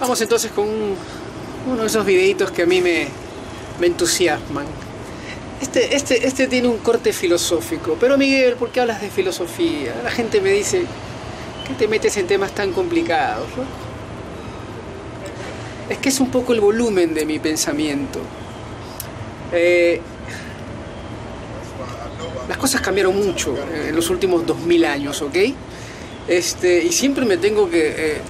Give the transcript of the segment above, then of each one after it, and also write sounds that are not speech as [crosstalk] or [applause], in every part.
Vamos entonces con uno de esos videitos que a mí me, entusiasman. Este, este, este tiene un corte filosófico. Pero Miguel, ¿por qué hablas de filosofía? La gente me dice que te metes en temas tan complicados. Es que es un poco el volumen de mi pensamiento. Eh, las cosas cambiaron mucho en los últimos 2000 años, ¿ok? Este, y siempre me tengo que eh,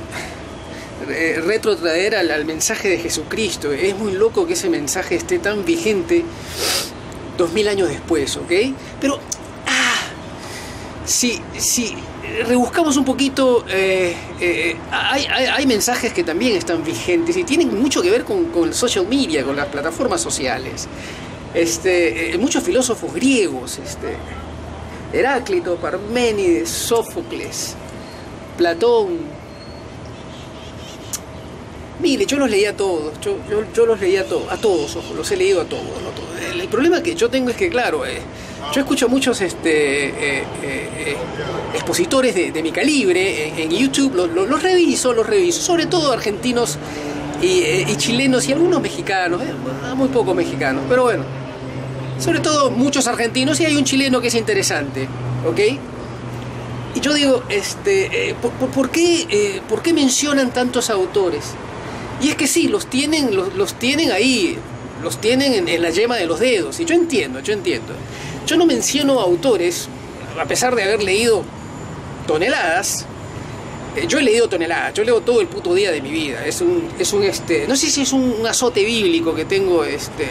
retrotraer al, mensaje de Jesucristo. Es muy loco que ese mensaje esté tan vigente 2000 años después, ¿ok? Pero, ah, si, si rebuscamos un poquito, eh, eh, hay, mensajes que también están vigentes y tienen mucho que ver con, con social media, con las plataformas sociales. Este, eh, muchos filósofos griegos, este, Heráclito, Parménides, Sófocles, Platón. Mire, yo los leía a todos, yo, yo, los leía a todos, a todos, ojo, los he leído a todos. ¿no? El, problema que yo tengo es que, claro, eh, yo escucho a muchos este, eh, eh, expositores de, mi calibre en, YouTube, los, reviso, los reviso, sobre todo argentinos y, chilenos y algunos mexicanos, muy pocos mexicanos, pero bueno, sobre todo muchos argentinos y hay un chileno que es interesante, ¿ok? Y yo digo, este, ¿por, por, por qué, ¿por qué mencionan tantos autores? Y es que sí, los tienen, los, los tienen ahí, los tienen en, la yema de los dedos. Y yo entiendo, yo entiendo. Yo no menciono autores, a pesar de haber leído toneladas. Eh, yo he leído toneladas, yo leo todo el puto día de mi vida. Es un, es un este, no sé si es un, azote bíblico que tengo este,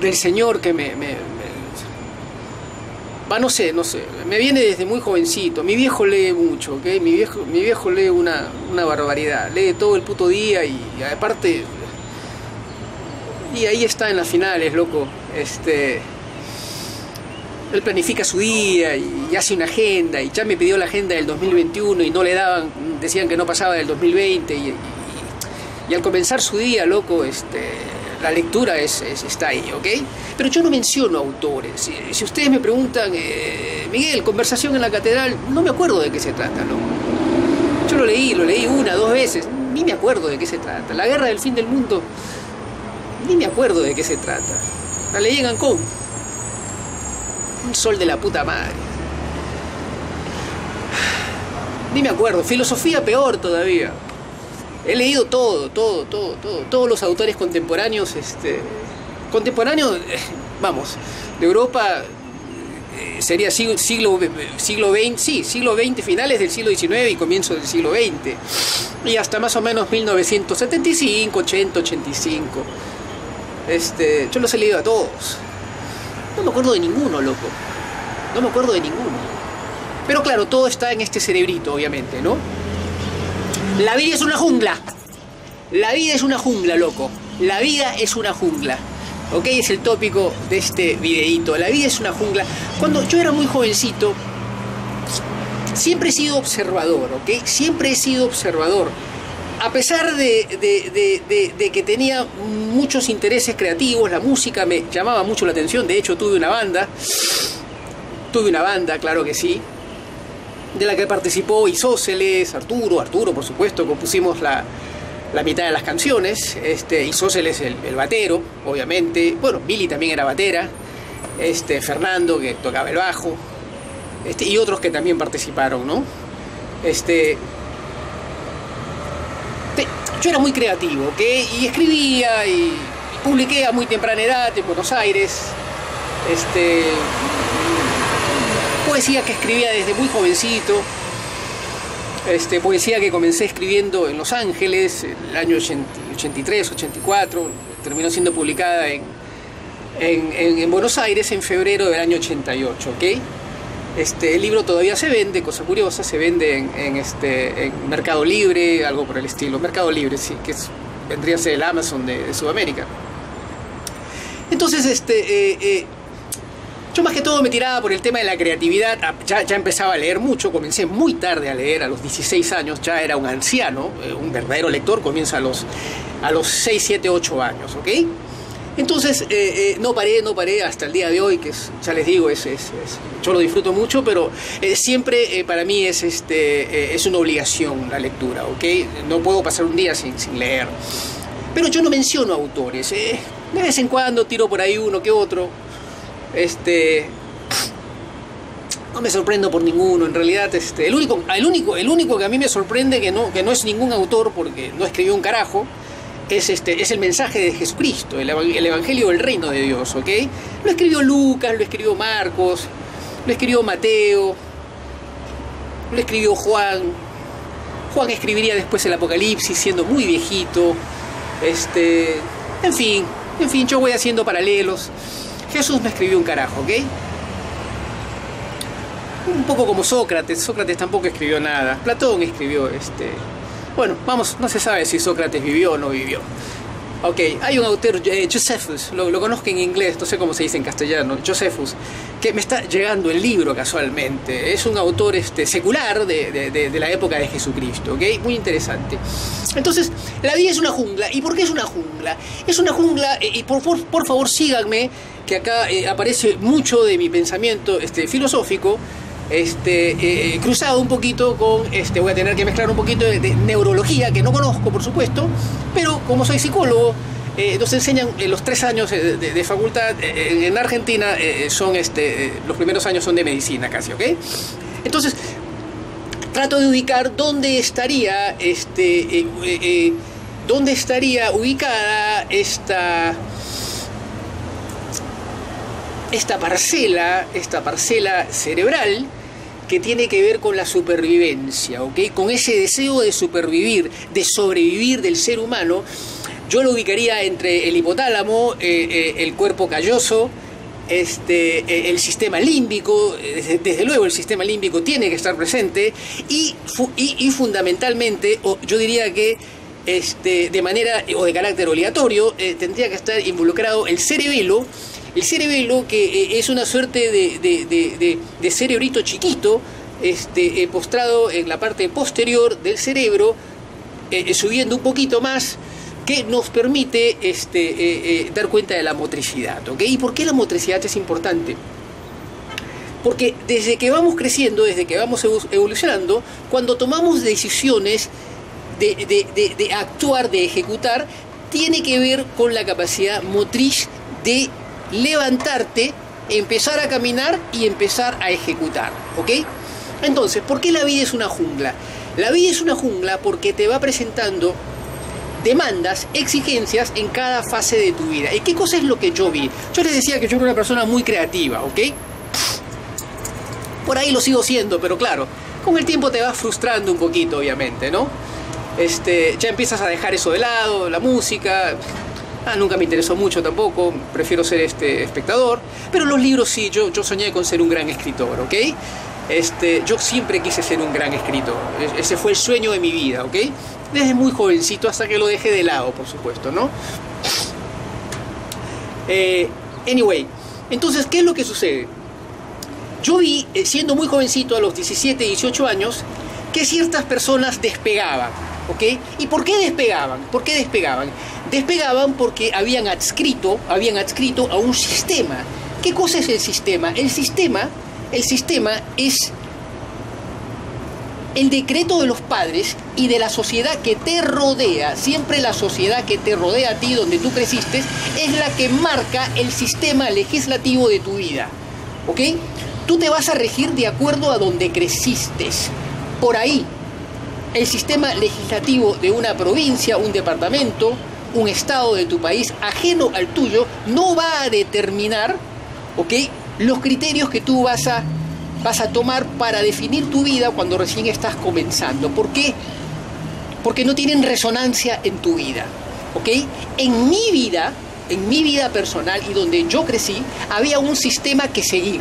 del Señor que me Va, no sé, no sé. Me viene desde muy jovencito. Mi viejo lee mucho, ¿ok? Mi viejo, mi viejo lee una, una barbaridad. Lee todo el puto día y, aparte... Y ahí está en las finales, loco. Este... Él planifica su día y, y hace una agenda y ya me pidió la agenda del 2021 y no le daban, decían que no pasaba del 2020 y, y al comenzar su día, loco, este la lectura es, es, está ahí, ¿ok? Pero yo no menciono autores. Si, si ustedes me preguntan, eh, Miguel, conversación en la catedral, no me acuerdo de qué se trata, ¿no? Yo lo leí, lo leí una, dos veces, ni me acuerdo de qué se trata. La guerra del fin del mundo, ni me acuerdo de qué se trata. La leí en Ancón. Un sol de la puta madre. Ni me acuerdo. Filosofía peor todavía he leído todo, todo, todo, todo, todos los autores contemporáneos, este, contemporáneos, vamos, de Europa eh, sería siglo, siglo, siglo XX, sí, siglo XX, finales del siglo XIX y comienzo del siglo XX, y hasta más o menos 1975, 80, 85. Este, yo los he leído a todos. No me acuerdo de ninguno, loco. No me acuerdo de ninguno. Pero claro, todo está en este cerebrito, obviamente, ¿no? La vida es una jungla. La vida es una jungla, loco. La vida es una jungla. ¿Ok? Es el tópico de este videíto. La vida es una jungla. Cuando yo era muy jovencito, siempre he sido observador, ¿ok? Siempre he sido observador. A pesar de, de que tenía muchos intereses creativos, la música me llamaba mucho la atención. De hecho, tuve una banda. Tuve una banda, claro que sí de la que participó Isóceles, Arturo, Arturo por supuesto, compusimos la, la mitad de las canciones, este, Isóceles el, el, batero, obviamente, bueno, Billy también era batera, este, Fernando que tocaba el bajo, este, y otros que también participaron, ¿no? Este, yo era muy creativo, ¿ok? Y escribía y, y publiqué a muy temprana edad en Buenos Aires, este, poesía que escribía desde muy jovencito, este, poesía que comencé escribiendo en Los Ángeles, el año 83, 84, terminó siendo publicada en, en, en, en, Buenos Aires en febrero del año 88, ¿ok? Este, el libro todavía se vende, cosa curiosa, se vende en, en, este, en Mercado Libre, algo por el estilo. Mercado Libre, sí, que vendría a ser el Amazon de, de Sudamérica. Entonces, este, eh, eh, yo más que todo me tiraba por el tema de la creatividad, ah, ya, empezaba a leer mucho, comencé muy tarde a leer, a los 16 años ya era un anciano, eh, un verdadero lector, comienza a los, a los 6, 7, 8 años, ¿ok? Entonces, eh, eh, no paré, no paré hasta el día de hoy, que ya les digo, es, es, yo lo disfruto mucho, pero siempre para mí es, este, es una obligación la lectura, ¿ok? No puedo pasar un día sin, sin leer. Pero yo no menciono autores, de vez en cuando tiro por ahí uno que otro. Este, no me sorprendo por ninguno, en realidad este, el, único, el, único, el único que a mí me sorprende que no, que no es ningún autor porque no escribió un carajo, es, este, es el mensaje de Jesucristo, el, Evangelio del Reino de Dios, ¿ok? Lo escribió Lucas, lo escribió Marcos, lo escribió Mateo, lo escribió Juan. Juan escribiría después el Apocalipsis siendo muy viejito. Este, en fin, en fin, yo voy haciendo paralelos. Jesús me escribió un carajo, ¿ok? Un poco como Sócrates, Sócrates tampoco escribió nada. Platón escribió este, bueno, vamos, no se sabe si Sócrates vivió o no vivió. Ok, hay un autor, eh, Josephus, lo, conozco en inglés, no sé cómo se dice en castellano, Josephus, que me está llegando el libro casualmente. Es un autor este, secular de, la época de Jesucristo, ¿ok? Muy interesante. Entonces, la vida es una jungla. ¿Y por qué es una jungla? Es una jungla, eh, y por, por, favor síganme, que acá eh, aparece mucho de mi pensamiento este, filosófico este, eh, eh, cruzado un poquito con, este, voy a tener que mezclar un poquito de, neurología, que no conozco por supuesto, pero como soy psicólogo, eh, nos enseñan en los tres años de, facultad en Argentina, son este, los primeros años son de medicina casi, ¿ok? Entonces, trato de ubicar dónde estaría, este, dónde estaría ubicada esta esta parcela, esta parcela cerebral que tiene que ver con la supervivencia, ¿ok? Con ese deseo de supervivir, de sobrevivir del ser humano, yo lo ubicaría entre el hipotálamo, eh, eh, el cuerpo calloso, este, eh, el sistema límbico, desde, luego el sistema límbico tiene que estar presente y, fundamentalmente, yo diría que este, de manera o de carácter obligatorio, tendría que estar involucrado el cerebelo, el cerebelo, que eh, es una suerte de, cerebrito chiquito, este, eh, postrado en la parte posterior del cerebro, eh, subiendo un poquito más, que nos permite este, dar cuenta de la motricidad. ¿Y por qué la motricidad es importante? Porque desde que vamos creciendo, desde que vamos evolucionando, cuando tomamos decisiones de, actuar, de ejecutar, tiene que ver con la capacidad motriz de levantarte, empezar a caminar y empezar a ejecutar. ¿Ok? Entonces, ¿por qué la vida es una jungla? La vida es una jungla porque te va presentando demandas, exigencias en cada fase de tu vida. ¿Y qué cosa es lo que yo vi? Yo les decía que yo era una persona muy creativa, ¿ok? Por ahí lo sigo siendo, pero claro, con el tiempo te vas frustrando un poquito, obviamente, ¿no? Este, ya empiezas a dejar eso de lado, la música, Ah, nunca me interesó mucho tampoco, prefiero ser este espectador, pero los libros sí, yo, yo soñé con ser un gran escritor, ¿ok? Este, yo siempre quise ser un gran escritor, ese fue el sueño de mi vida, ¿ok? Desde muy jovencito hasta que lo dejé de lado, por supuesto, ¿no? Eh, anyway, entonces, ¿qué es lo que sucede? Yo vi, eh, siendo muy jovencito, a los 17, 18 años, que ciertas personas despegaban, ¿ok? ¿Y por qué despegaban? ¿Por qué despegaban? despegaban porque habían adscrito, habían adscrito a un sistema. ¿Qué cosa es el sistema? El sistema, el sistema es el decreto de los padres y de la sociedad que te rodea, siempre la sociedad que te rodea a ti, donde tú creciste, es la que marca el sistema legislativo de tu vida. ¿Ok? Tú te vas a regir de acuerdo a donde creciste. Por ahí, el sistema legislativo de una provincia, un departamento, un estado de tu país ajeno al tuyo no va a determinar ¿ok? los criterios que tú vas a, vas a tomar para definir tu vida cuando recién estás comenzando. ¿Por qué? Porque no tienen resonancia en tu vida. ¿ok? En mi vida, en mi vida personal y donde yo crecí, había un sistema que seguir.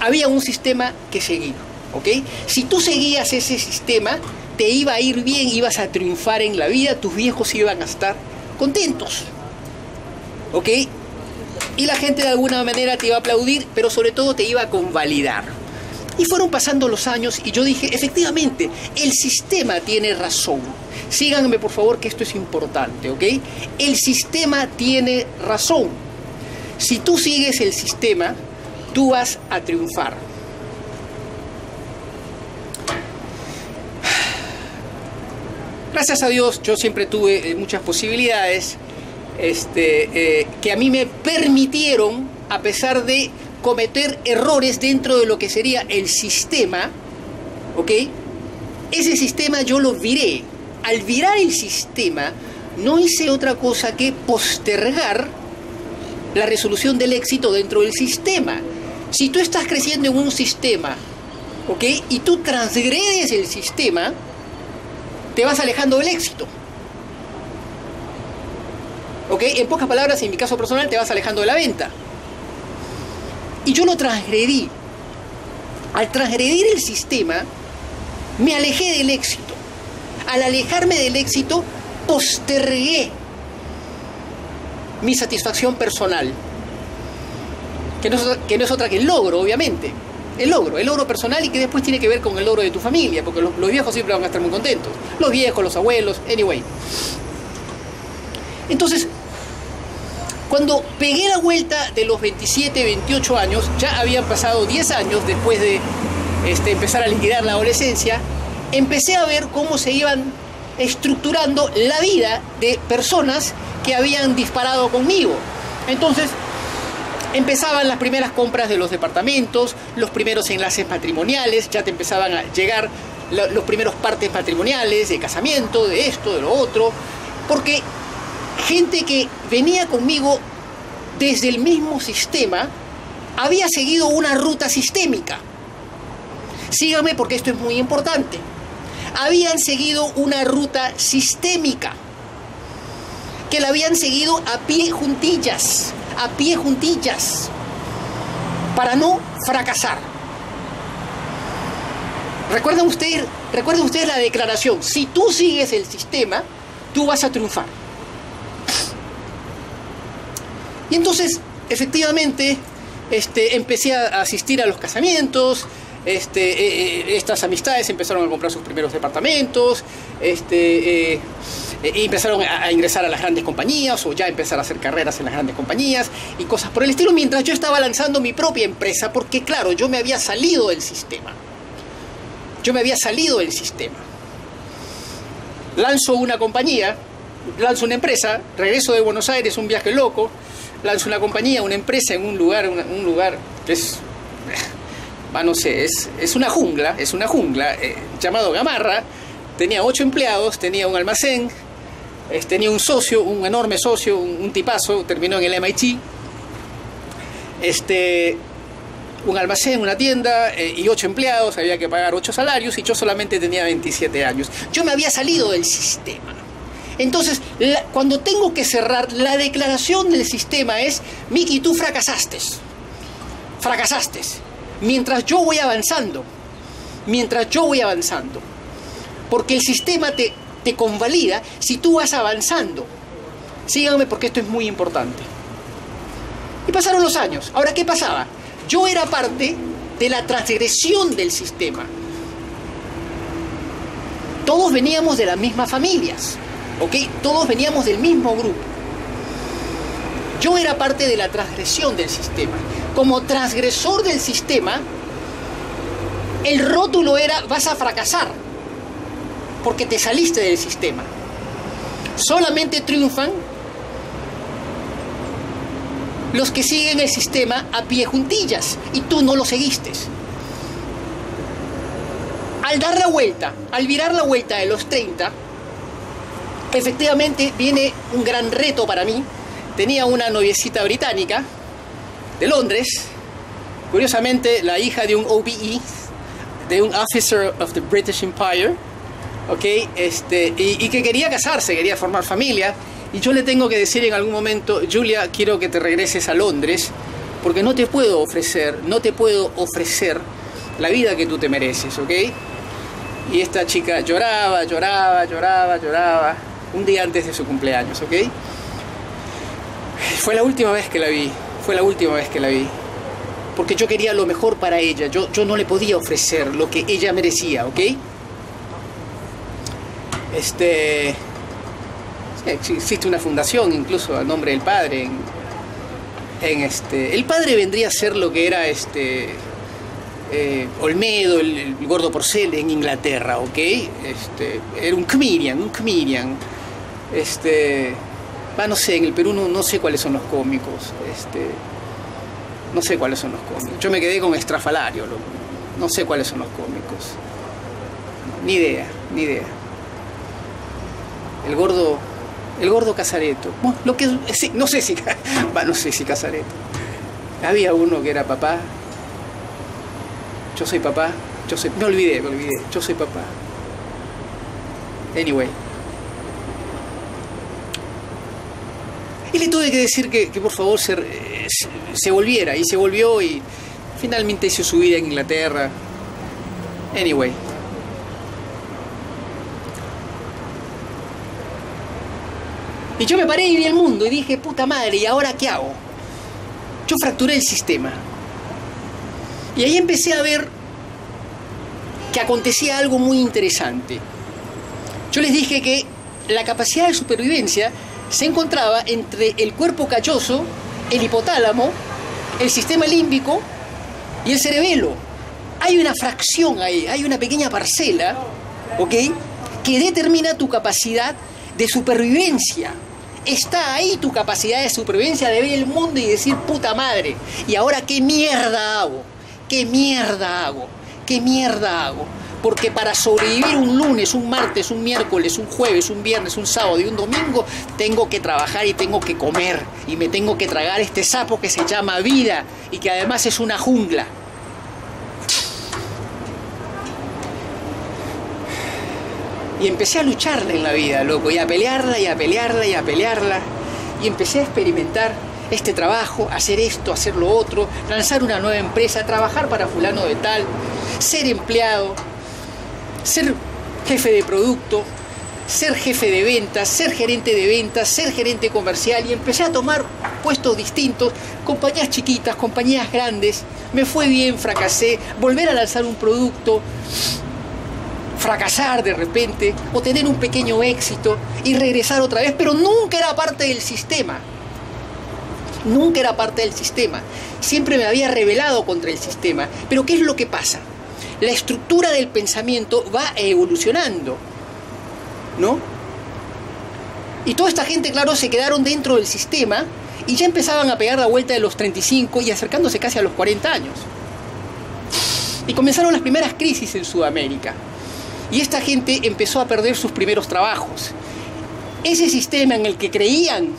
Había un sistema que seguir. ¿ok? Si tú seguías ese sistema, te iba a ir bien, ibas a triunfar en la vida, tus viejos iban a estar contentos. ¿Ok? Y la gente de alguna manera te iba a aplaudir, pero sobre todo te iba a convalidar. Y fueron pasando los años y yo dije, efectivamente, el sistema tiene razón. Síganme por favor que esto es importante, ¿ok? El sistema tiene razón. Si tú sigues el sistema, tú vas a triunfar. Gracias a Dios yo siempre tuve eh, muchas posibilidades este, eh, que a mí me permitieron, a pesar de cometer errores dentro de lo que sería el sistema, ¿ok? Ese sistema yo lo viré. Al virar el sistema, no hice otra cosa que postergar la resolución del éxito dentro del sistema. Si tú estás creciendo en un sistema, ¿ok? Y tú transgredes el sistema, te vas alejando del éxito. ¿Ok? En pocas palabras, en mi caso personal, te vas alejando de la venta. Y yo lo transgredí. Al transgredir el sistema, me alejé del éxito. Al alejarme del éxito, postergué mi satisfacción personal. Que no, es, otra que el logro, obviamente. El logro, el logro personal y que después tiene que ver con el logro de tu familia, porque los, los viejos siempre van a estar muy contentos. Los viejos, los abuelos, anyway. Entonces, cuando pegué la vuelta de los 27, 28 años, ya habían pasado 10 años después de este, empezar a liquidar la adolescencia, empecé a ver cómo se iban estructurando la vida de personas que habían disparado conmigo. Entonces, empezaban las primeras compras de los departamentos, los primeros enlaces matrimoniales, ya te empezaban a llegar los primeros partes matrimoniales, de casamiento, de esto, de lo otro, porque gente que venía conmigo desde el mismo sistema había seguido una ruta sistémica. Síganme porque esto es muy importante. Habían seguido una ruta sistémica que la habían seguido a pie juntillas, a pie juntillas, para no fracasar. Recuerden ustedes, recuerden ustedes la declaración, si tú sigues el sistema, tú vas a triunfar. Y entonces, efectivamente, este, empecé a asistir a los casamientos, este, eh, eh, estas amistades empezaron a comprar sus primeros departamentos, este, eh, y empezaron a, a, ingresar a las grandes compañías o ya empezar a hacer carreras en las grandes compañías y cosas por el estilo, mientras yo estaba lanzando mi propia empresa, porque claro, yo me había salido del sistema. Yo me había salido del sistema. Lanzo una compañía, lanzo una empresa, regreso de Buenos Aires, un viaje loco, lanzo una compañía, una empresa en un lugar, una, un lugar que es, [laughs] ah, no sé, es, es, una jungla, es una jungla, eh, llamado Gamarra, tenía ocho empleados, tenía un almacén, tenía un socio, un enorme socio, un, un, tipazo, terminó en el MIT, este, un almacén, una tienda eh, y ocho empleados, había que pagar ocho salarios y yo solamente tenía 27 años. Yo me había salido del sistema. Entonces, cuando tengo que cerrar, la declaración del sistema es, Miki, tú fracasaste. Fracasaste. Mientras yo voy avanzando. Mientras yo voy avanzando. Porque el sistema te, te convalida si tú vas avanzando. Síganme porque esto es muy importante. Y pasaron los años. Ahora, ¿qué pasaba? Yo era parte de la transgresión del sistema. Todos veníamos de las mismas familias. ¿Ok? Todos veníamos del mismo grupo. Yo era parte de la transgresión del sistema. Como transgresor del sistema, el rótulo era vas a fracasar, porque te saliste del sistema. Solamente triunfan los que siguen el sistema a pie juntillas y tú no lo seguiste. Al dar la vuelta, al virar la vuelta de los 30, efectivamente viene un gran reto para mí. Tenía una noviecita británica de Londres, curiosamente la hija de un OBE, de un Officer of the British Empire, ¿ok? Este, y, y que quería casarse, quería formar familia. Y yo le tengo que decir en algún momento, Julia, quiero que te regreses a Londres, porque no te puedo ofrecer, no te puedo ofrecer la vida que tú te mereces, ¿ok? Y esta chica lloraba, lloraba, lloraba, lloraba un día antes de su cumpleaños, ¿ok? Fue la última vez que la vi, fue la última vez que la vi. porque yo quería lo mejor para ella, yo, yo no le podía ofrecer lo que ella merecía, ¿ok? Este, existe una fundación incluso a nombre del padre. En, este, el padre vendría a ser lo que era este, eh, Olmedo, el, gordo porcel en Inglaterra, ¿ok? Este, era un comedian, un comedian. Este, no sé, en el Perú no, sé cuáles son los cómicos. Este, no sé cuáles son los cómicos. Yo me quedé con Estrafalario, no sé cuáles son los cómicos. Ni idea, ni idea. El gordo, el gordo Casareto. lo que, no sé si, [laughs] no sé si Casareto. Había uno que era papá. Yo soy papá. Yo soy, me olvidé, me olvidé. Yo soy papá. Anyway. Y le tuve que decir que, por favor se, se, volviera. Y se volvió y finalmente hizo su vida en Inglaterra. Anyway. Y yo me paré y vi el mundo y dije, puta madre, ¿y ahora qué hago? Yo fracturé el sistema. Y ahí empecé a ver que acontecía algo muy interesante. Yo les dije que la capacidad de supervivencia se encontraba entre el cuerpo calloso, el hipotálamo, el sistema límbico y el cerebelo. Hay una fracción ahí, hay una pequeña parcela, ¿ok? Que determina tu capacidad de supervivencia está ahí tu capacidad de supervivencia de ver el mundo y decir, puta madre, ¿y ahora qué mierda hago? ¿Qué mierda hago? ¿Qué mierda hago? Porque para sobrevivir un lunes, un martes, un miércoles, un jueves, un viernes, un sábado y un domingo, tengo que trabajar y tengo que comer. Y me tengo que tragar este sapo que se llama vida y que además es una jungla. Y empecé a lucharla en la vida, loco, y a pelearla, y a pelearla, y a pelearla. Y empecé a experimentar este trabajo, hacer esto, hacer lo otro, lanzar una nueva empresa, trabajar para fulano de tal, ser empleado, ser jefe de producto, ser jefe de ventas, ser gerente de ventas, ser gerente comercial y empecé a tomar puestos distintos, compañías chiquitas, compañías grandes, me fue bien, fracasé, volver a lanzar un producto, fracasar de repente o tener un pequeño éxito y regresar otra vez, pero nunca era parte del sistema. Nunca era parte del sistema. Siempre me había rebelado contra el sistema. Pero ¿qué es lo que pasa? La estructura del pensamiento va evolucionando. ¿No? Y toda esta gente, claro, se quedaron dentro del sistema y ya empezaban a pegar la vuelta de los 35 y acercándose casi a los 40 años. Y comenzaron las primeras crisis en Sudamérica. Y esta gente empezó a perder sus primeros trabajos. Ese sistema en el que creían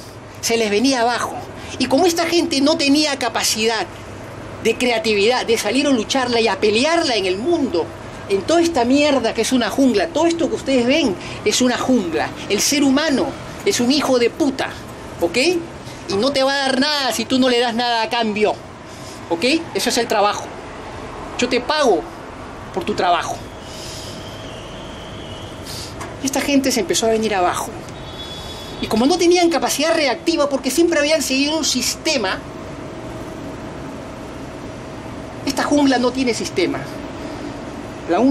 se les venía abajo. Y como esta gente no tenía capacidad de creatividad, de salir a lucharla y a pelearla en el mundo, en toda esta mierda que es una jungla, todo esto que ustedes ven es una jungla. El ser humano es un hijo de puta, ¿ok? Y no te va a dar nada si tú no le das nada a cambio, ¿ok? Eso es el trabajo. Yo te pago por tu trabajo esta gente se empezó a venir abajo. Y como no tenían capacidad reactiva porque siempre habían seguido un sistema, esta jungla no tiene sistema.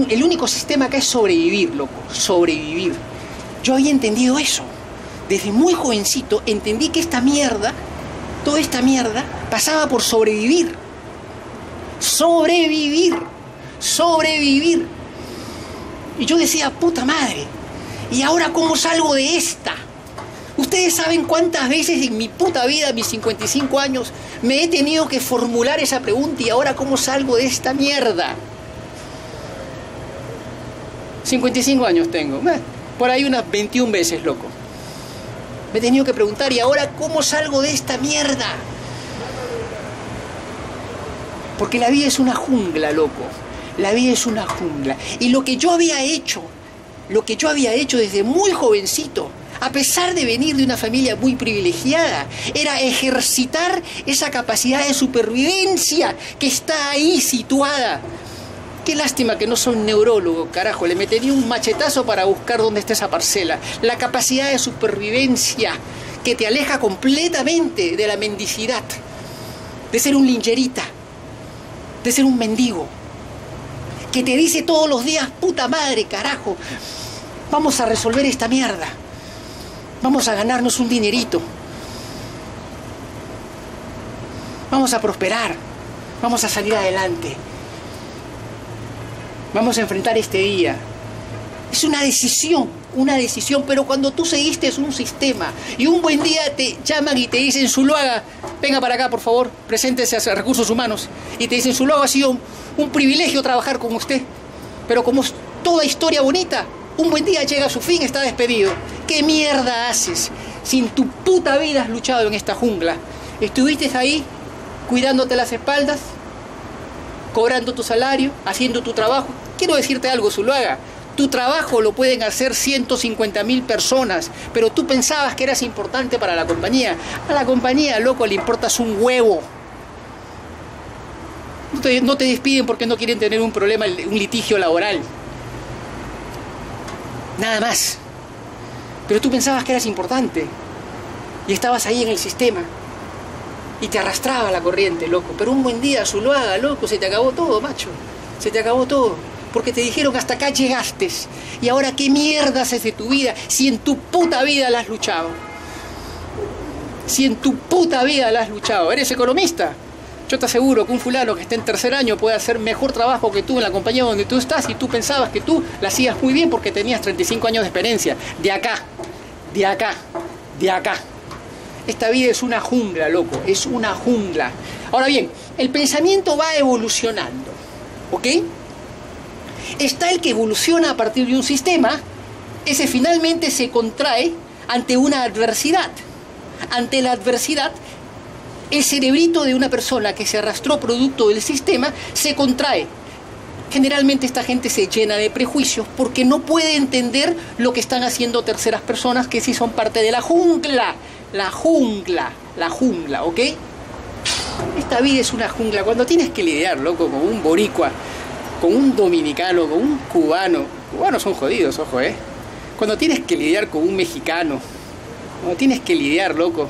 el único sistema acá es sobrevivir, loco, sobrevivir. Yo había entendido eso. Desde muy jovencito entendí que esta mierda, toda esta mierda, pasaba por sobrevivir. Sobrevivir. Sobrevivir. Y yo decía, puta madre, ¿Y ahora cómo salgo de esta? Ustedes saben cuántas veces en mi puta vida, mis 55 años, me he tenido que formular esa pregunta y ahora cómo salgo de esta mierda. 55 años tengo. Por ahí unas 21 veces, loco. Me he tenido que preguntar, ¿y ahora cómo salgo de esta mierda? Porque la vida es una jungla, loco. La vida es una jungla. Y lo que yo había hecho lo que yo había hecho desde muy jovencito, a pesar de venir de una familia muy privilegiada, era ejercitar esa capacidad de supervivencia que está ahí situada. Qué lástima que no soy neurólogo, carajo, le metería un machetazo para buscar dónde está esa parcela. La capacidad de supervivencia que te aleja completamente de la mendicidad, de ser un lincherita, de ser un mendigo. Que te dice todos los días, puta madre, carajo, vamos a resolver esta mierda, vamos a ganarnos un dinerito, vamos a prosperar, vamos a salir adelante, vamos a enfrentar este día. Es una decisión, una decisión, pero cuando tú seguiste es un sistema. Y un buen día te llaman y te dicen, Zuluaga, venga para acá por favor, preséntese a recursos humanos. Y te dicen, Zuluaga ha sido un privilegio trabajar con usted, pero como es toda historia bonita, un buen día llega a su fin, está despedido. ¿Qué mierda haces? Sin tu puta vida has luchado en esta jungla. Estuviste ahí cuidándote las espaldas, cobrando tu salario, haciendo tu trabajo. Quiero decirte algo, Zuluaga. Tu trabajo lo pueden hacer 150 mil personas, pero tú pensabas que eras importante para la compañía. A la compañía, loco, le importas un huevo. No te, no te despiden porque no quieren tener un problema, un litigio laboral. Nada más. Pero tú pensabas que eras importante. Y estabas ahí en el sistema. Y te arrastraba la corriente, loco. Pero un buen día, Zuluaga, loco, se te acabó todo, macho. Se te acabó todo porque te dijeron hasta acá llegaste. Y ahora qué mierda haces de tu vida si en tu puta vida la has luchado. Si en tu puta vida la has luchado. ¿Eres economista? Yo te aseguro que un fulano que esté en tercer año puede hacer mejor trabajo que tú en la compañía donde tú estás y tú pensabas que tú la hacías muy bien porque tenías 35 años de experiencia. De acá, de acá, de acá. Esta vida es una jungla, loco, es una jungla. Ahora bien, el pensamiento va evolucionando, ¿ok? Está el que evoluciona a partir de un sistema, ese finalmente se contrae ante una adversidad. Ante la adversidad, el cerebrito de una persona que se arrastró producto del sistema se contrae. Generalmente esta gente se llena de prejuicios porque no puede entender lo que están haciendo terceras personas que sí son parte de la jungla. La jungla, la jungla, ¿ok? Esta vida es una jungla. Cuando tienes que lidiar, loco, con un boricua con un dominicano, con un cubano, cubanos son jodidos, ojo, ¿eh? Cuando tienes que lidiar con un mexicano, cuando tienes que lidiar, loco,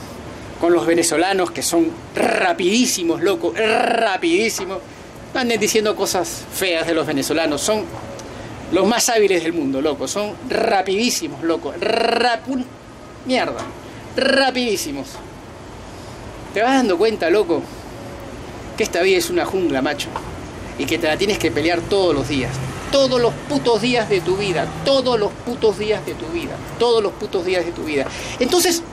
con los venezolanos que son rapidísimos, loco, rapidísimos, anden diciendo cosas feas de los venezolanos, son los más hábiles del mundo, loco, son rapidísimos, loco, rap mierda, rapidísimos. Te vas dando cuenta, loco, que esta vida es una jungla, macho y que te la tienes que pelear todos los días. Todos los putos días de tu vida. Todos los putos días de tu vida. Todos los putos días de tu vida. Entonces,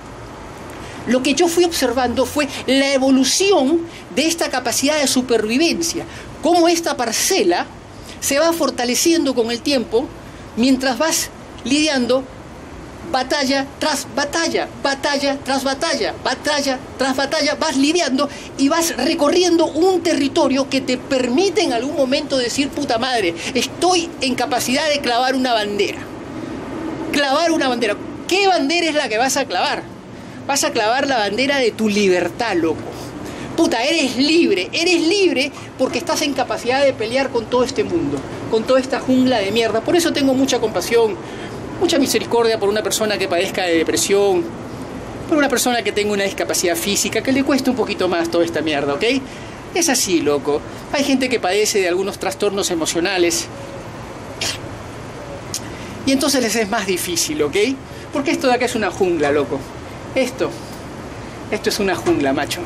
lo que yo fui observando fue la evolución de esta capacidad de supervivencia. Cómo esta parcela se va fortaleciendo con el tiempo mientras vas lidiando batalla tras batalla, batalla tras batalla, batalla tras batalla, vas lidiando y vas recorriendo un territorio que te permite en algún momento decir, puta madre, estoy en capacidad de clavar una bandera. Clavar una bandera. ¿Qué bandera es la que vas a clavar? Vas a clavar la bandera de tu libertad, loco. Puta, eres libre, eres libre porque estás en capacidad de pelear con todo este mundo, con toda esta jungla de mierda. Por eso tengo mucha compasión mucha misericordia por una persona que padezca de depresión, por una persona que tenga una discapacidad física, que le cueste un poquito más toda esta mierda, ¿ok? Es así, loco. Hay gente que padece de algunos trastornos emocionales. Y entonces les es más difícil, ¿ok? Porque esto de acá es una jungla, loco. Esto, esto es una jungla, macho.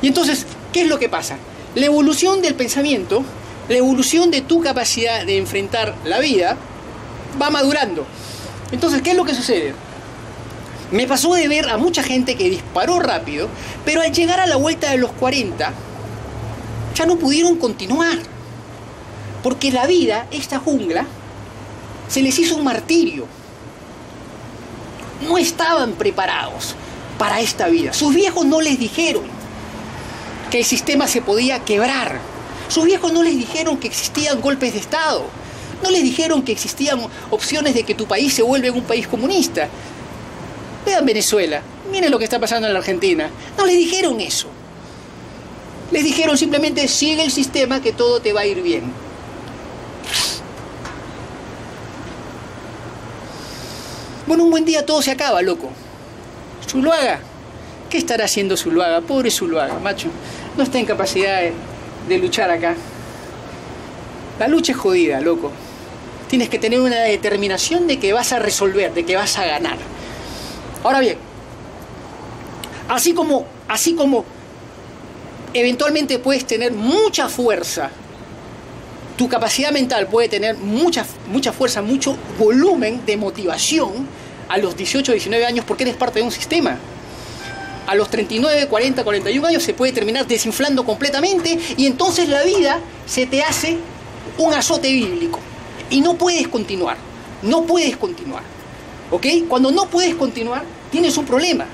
Y entonces, ¿qué es lo que pasa? La evolución del pensamiento, la evolución de tu capacidad de enfrentar la vida, va madurando. Entonces, ¿qué es lo que sucede? Me pasó de ver a mucha gente que disparó rápido, pero al llegar a la vuelta de los 40, ya no pudieron continuar. Porque la vida, esta jungla, se les hizo un martirio. No estaban preparados para esta vida. Sus viejos no les dijeron que el sistema se podía quebrar. Sus viejos no les dijeron que existían golpes de Estado no les dijeron que existían opciones de que tu país se vuelva un país comunista. Vean Venezuela, miren lo que está pasando en la Argentina. No les dijeron eso. Les dijeron simplemente sigue el sistema que todo te va a ir bien. Bueno, un buen día todo se acaba, loco. Zuluaga, ¿qué estará haciendo Zuluaga? Pobre Zuluaga, macho. No está en capacidad de de luchar acá. La lucha es jodida, loco. Tienes que tener una determinación de que vas a resolver, de que vas a ganar. Ahora bien, así como, así como eventualmente puedes tener mucha fuerza, tu capacidad mental puede tener mucha, mucha fuerza, mucho volumen de motivación a los 18, 19 años porque eres parte de un sistema. A los 39, 40, 41 años se puede terminar desinflando completamente y entonces la vida se te hace un azote bíblico y no puedes continuar, no puedes continuar. ¿Ok? Cuando no puedes continuar, tienes un problema.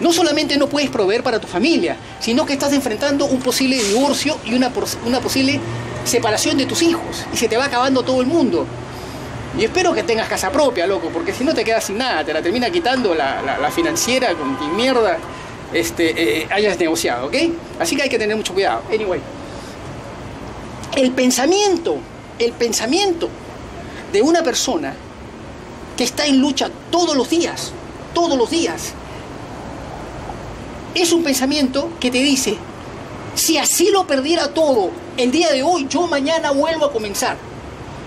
No solamente no puedes proveer para tu familia, sino que estás enfrentando un posible divorcio y una, una posible separación de tus hijos. Y se te va acabando todo el mundo. Y espero que tengas casa propia, loco, porque si no te quedas sin nada, te la termina quitando la, financiera con que mierda este, eh, hayas negociado, ¿ok? Así que hay que tener mucho cuidado. Anyway, el pensamiento, el pensamiento de una persona que está en lucha todos los días, todos los días, es un pensamiento que te dice, si así lo perdiera todo el día de hoy, yo mañana vuelvo a comenzar.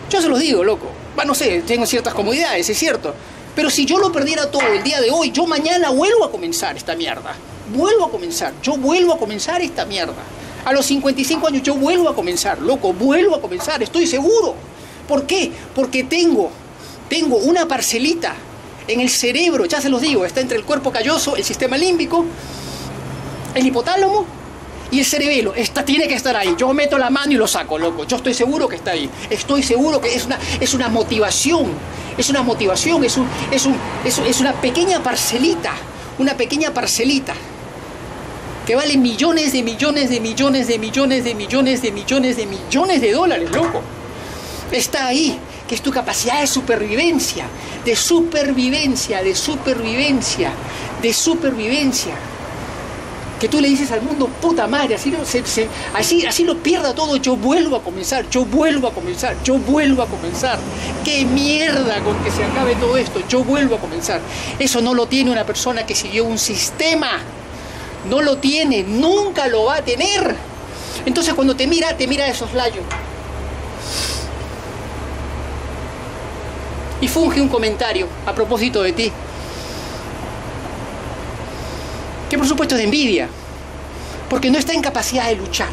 Yo se los digo, loco. No sé, tengo ciertas comodidades, es cierto. Pero si yo lo perdiera todo el día de hoy, yo mañana vuelvo a comenzar esta mierda. Vuelvo a comenzar, yo vuelvo a comenzar esta mierda. A los 55 años yo vuelvo a comenzar, loco, vuelvo a comenzar, estoy seguro. ¿Por qué? Porque tengo, tengo una parcelita en el cerebro, ya se los digo, está entre el cuerpo calloso, el sistema límbico, el hipotálamo y el cerebelo. Esta tiene que estar ahí. Yo meto la mano y lo saco, loco. Yo estoy seguro que está ahí. Estoy seguro que es una, es una motivación. Es una motivación, es, un, es, un, es, es una pequeña parcelita. Una pequeña parcelita que vale millones de millones de millones de millones de millones de millones de millones de dólares, loco. Está ahí, que es tu capacidad de supervivencia, de supervivencia, de supervivencia, de supervivencia. Que tú le dices al mundo, puta madre, así, así, así lo pierda todo, yo vuelvo a comenzar, yo vuelvo a comenzar, yo vuelvo a comenzar. ¡Qué mierda con que se acabe todo esto! Yo vuelvo a comenzar. Eso no lo tiene una persona que siguió un sistema no lo tiene, nunca lo va a tener. Entonces cuando te mira, te mira de soslayo. Y funge un comentario a propósito de ti. Por supuesto es de envidia. Porque no está en capacidad de luchar.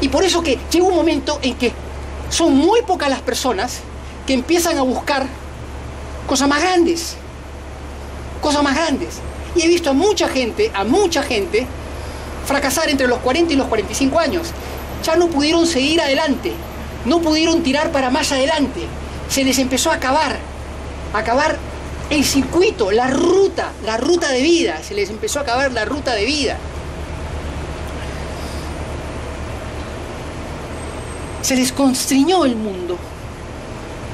Y por eso que llega un momento en que son muy pocas las personas que empiezan a buscar cosas más grandes. Cosas más grandes. Y he visto a mucha gente, a mucha gente, fracasar entre los 40 y los 45 años. Ya no pudieron seguir adelante, no pudieron tirar para más adelante. Se les empezó a acabar, a acabar el circuito, la ruta, la ruta de vida. Se les empezó a acabar la ruta de vida. Se les constriñó el mundo,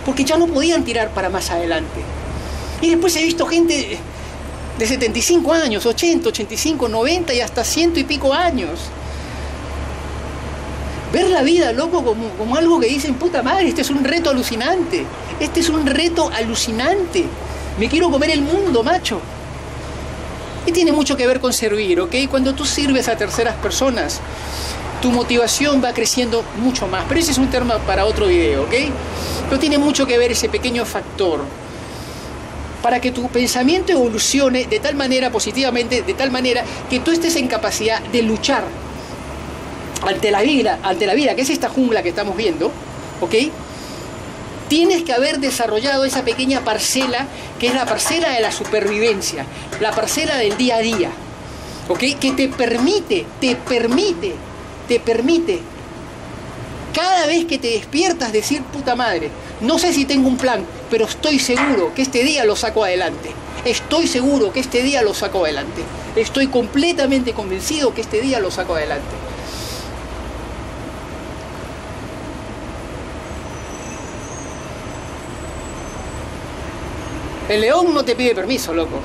porque ya no podían tirar para más adelante. Y después he visto gente de 75 años, 80, 85, 90 y hasta ciento y pico años. Ver la vida, loco, como, como algo que dicen, puta madre, este es un reto alucinante. Este es un reto alucinante. Me quiero comer el mundo, macho. Y tiene mucho que ver con servir, ¿ok? Cuando tú sirves a terceras personas, tu motivación va creciendo mucho más. Pero ese es un tema para otro video, ¿ok? Pero tiene mucho que ver ese pequeño factor para que tu pensamiento evolucione de tal manera positivamente, de tal manera que tú estés en capacidad de luchar ante la vida, ante la vida, que es esta jungla que estamos viendo, ¿ok? Tienes que haber desarrollado esa pequeña parcela, que es la parcela de la supervivencia, la parcela del día a día, ¿ok? Que te permite, te permite, te permite cada vez que te despiertas decir, puta madre, no sé si tengo un plan, pero estoy seguro que este día lo saco adelante. Estoy seguro que este día lo saco adelante. Estoy completamente convencido que este día lo saco adelante. El león no te pide permiso, loco.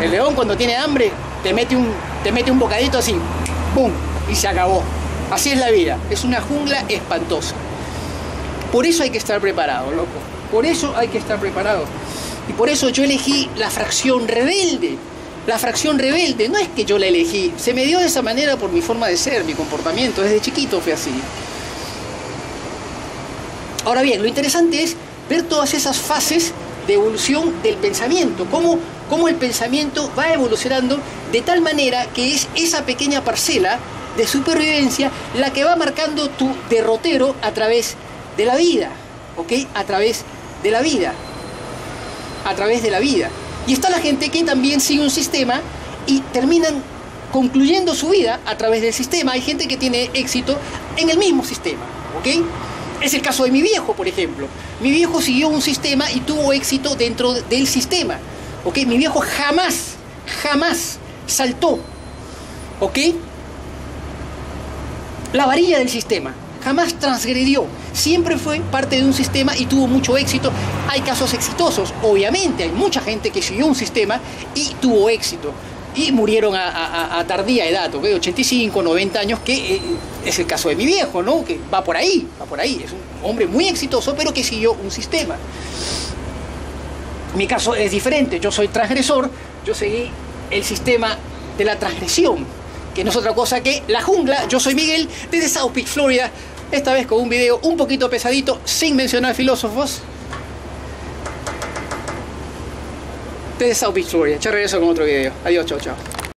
El león cuando tiene hambre te mete un, te mete un bocadito así, ¡pum! Y se acabó. Así es la vida. Es una jungla espantosa. Por eso hay que estar preparado, loco. Por eso hay que estar preparado. Y por eso yo elegí la fracción rebelde. la fracción rebelde. No es que yo la elegí, se me dio de esa manera por mi forma de ser, mi comportamiento. Desde chiquito fue así. Ahora bien, lo interesante es ver todas esas fases de evolución del pensamiento, cómo, cómo el pensamiento va evolucionando de tal manera que es esa pequeña parcela de supervivencia la que va marcando tu derrotero a través de la vida, ¿ok? A través de la vida, a través de la vida. Y está la gente que también sigue un sistema y terminan concluyendo su vida a través del sistema. Hay gente que tiene éxito en el mismo sistema, ¿ok? Es el caso de mi viejo, por ejemplo. Mi viejo siguió un sistema y tuvo éxito dentro del sistema, ¿ok? Mi viejo jamás, jamás saltó, ¿ok? La varilla del sistema, jamás transgredió, siempre fue parte de un sistema y tuvo mucho éxito. Hay casos exitosos, obviamente, hay mucha gente que siguió un sistema y tuvo éxito. Y murieron a, tardía edad, ¿ok? 85, 90 años, que eh, es el caso de mi viejo, ¿no? Que va por ahí, va por ahí. Es un hombre muy exitoso, pero que siguió un sistema. Mi caso es diferente, yo soy transgresor, yo seguí el sistema de la transgresión, que no es otra cosa que la jungla. Yo soy Miguel, desde South Peak, Florida, esta vez con un video un poquito pesadito, sin mencionar filósofos. Desde South Florida. Ya regreso con otro video. Adiós, chao, chao.